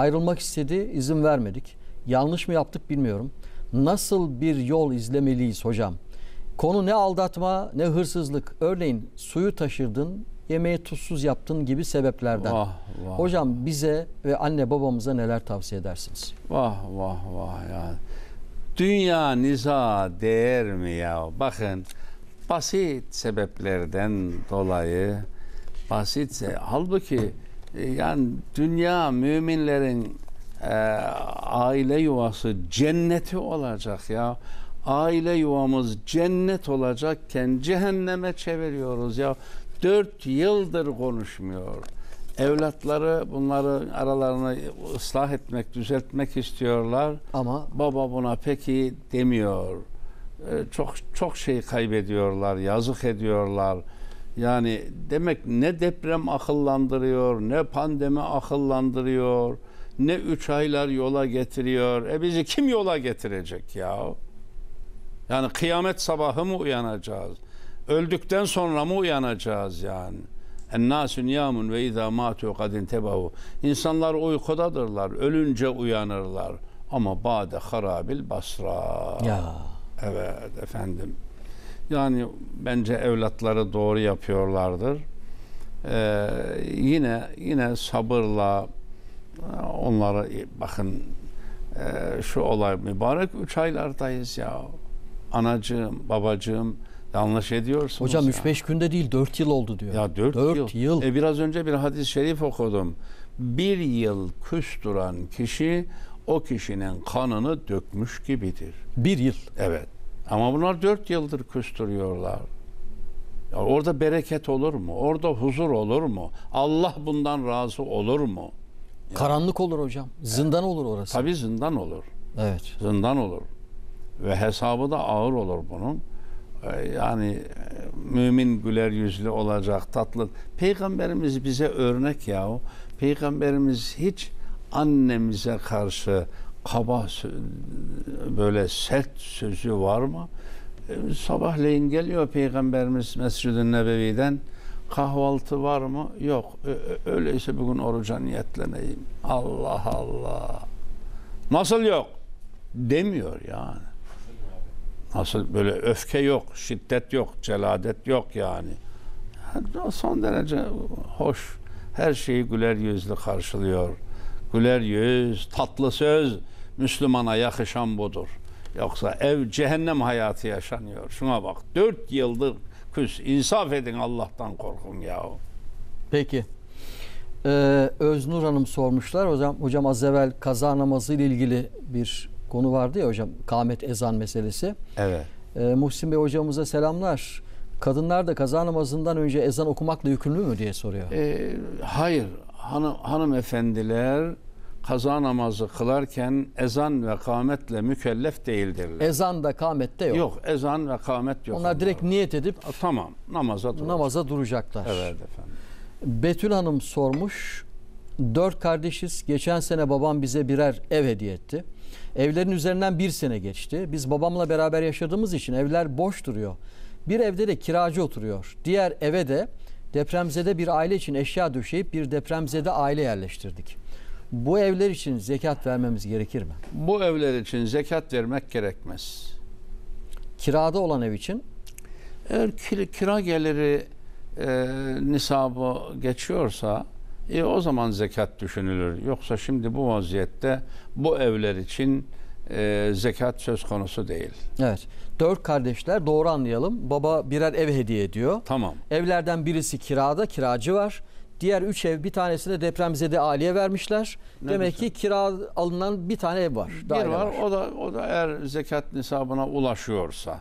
Ayrılmak istedi, izin vermedik. Yanlış mı yaptık bilmiyorum. Nasıl bir yol izlemeliyiz hocam? Konu ne aldatma ne hırsızlık. Örneğin suyu taşırdın, yemeği tuzsuz yaptın gibi sebeplerden. Vah vah. Hocam bize ve anne babamıza neler tavsiye edersiniz? Vah vah vah ya. Dünya niza değer mi ya? Bakın basit sebeplerden dolayı basit se- halbuki yani dünya müminlerin e, aile yuvası cenneti olacak ya. Aile yuvamız cennet olacakken cehenneme çeviriyoruz ya. Dört yıldır konuşmuyor. Evlatları bunları aralarını ıslah etmek, düzeltmek istiyorlar. Ama Baba buna peki demiyor. Ee, Çok çok şey kaybediyorlar, yazık ediyorlar. Yani demek ne deprem akıllandırıyor, ne pandemi akıllandırıyor, ne üç aylar yola getiriyor. E bizi kim yola getirecek ya? Yani kıyamet sabahı mı uyanacağız? Öldükten sonra mı uyanacağız yani? Ennâsü niyamun ve izâ mâtû kadin tebahu. İnsanlar uykudadırlar, ölünce uyanırlar. Ama bade harabil basra. ya Evet efendim. Yani bence evlatları doğru yapıyorlardır. Ee, yine yine sabırla e, onlara bakın e, şu olay mübarek üç aylardayız ya. Anacığım, babacığım yanlış ediyorsunuz. hocam ya. 3-5 günde değil 4 yıl oldu diyor. Ya dört, 4 yıl. yıl. E biraz önce bir hadis-i şerif okudum. Bir yıl küs duran kişi o kişinin kanını dökmüş gibidir. Bir yıl. Evet. Ama bunlar dört yıldır küstürüyorlar. Ya orada bereket olur mu? Orada huzur olur mu? Allah bundan razı olur mu? Karanlık olur hocam. Zindan olur orası. Tabii zindan olur. Evet. Zindan olur. Ve hesabı da ağır olur bunun. Ee, Yani e, mümin güler yüzlü olacak, tatlı. Peygamberimiz bize örnek ya. Peygamberimiz hiç annemize karşı kaba böyle sert sözü var mı? Ee, Sabahleyin geliyor Peygamberimiz Mescid-i Nebevi'den. Kahvaltı var mı? Yok. Ö- ö- Öyleyse bugün oruca niyetleneyim. Allah Allah. Nasıl yok? Demiyor yani. Nasıl böyle öfke yok, şiddet yok, celadet yok. Yani Son derece hoş. Her şeyi güler yüzlü karşılıyor. Güler yüz, tatlı söz Müslümana yakışan budur. Yoksa ev cehennem hayatı yaşanıyor. Şuna bak. Dört yıldır küs. İnsaf edin Allah'tan korkun yahu. Peki. Ee, Öznur Hanım sormuşlar. Hocam, hocam az evvel kaza namazı ile ilgili bir konu vardı ya hocam. Kamet ezan meselesi. Evet. Ee, Muhsin Bey hocamıza selamlar. Kadınlar da kaza namazından önce ezan okumakla yükümlü mü diye soruyor. Ee, hayır. Hanım, hanımefendiler kaza namazı kılarken ezan ve kâmetle mükellef değildirler. Ezan da kamette yok. yok. ezan ve kâmet yok. Onlar direkt niyet edip Ha, Tamam. Namaza dur. namaza duracaklar. Evet efendim. Betül Hanım sormuş. Dört kardeşiz. Geçen sene babam bize birer ev hediye etti. Evlerin üzerinden bir sene geçti. Biz babamla beraber yaşadığımız için evler boş duruyor. Bir evde de kiracı oturuyor. Diğer eve de depremzede bir aile için eşya döşeyip bir depremzede aile yerleştirdik. Bu evler için zekat vermemiz gerekir mi? Bu evler için zekat vermek gerekmez. Kirada olan ev için Eğer kir- kira geliri e, nisabı geçiyorsa e, o zaman zekat düşünülür. Yoksa şimdi bu vaziyette bu evler için e, zekat söz konusu değil. evet. Dört kardeşler doğru anlayalım. Baba birer ev hediye ediyor. Tamam. Evlerden birisi kirada, kiracı var. Diğer üç ev bir tanesine depremzede aileye vermişler. Ne Demek güzel. ki kira alınan bir tane ev var. Bir daire var, o da o da eğer zekat nisabına ulaşıyorsa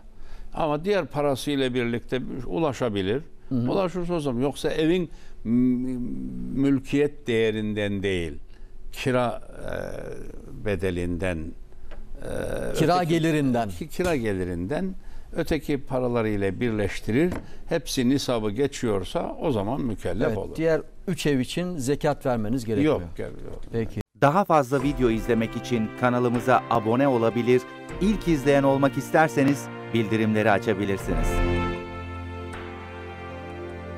ama diğer parasıyla birlikte ulaşabilir. Ulaşırsa o zaman yoksa evin mülkiyet değerinden değil kira e, bedelinden e, Kira öteki- gelirinden. ki- kira gelirinden öteki paralarıyla birleştirir. Hepsi nisabı geçiyorsa o zaman mükellef Evet, olur. diğer üç ev için zekat vermeniz gerekiyor. Yok, yok. Peki. Daha fazla video izlemek için kanalımıza abone olabilir, ilk izleyen olmak isterseniz bildirimleri açabilirsiniz.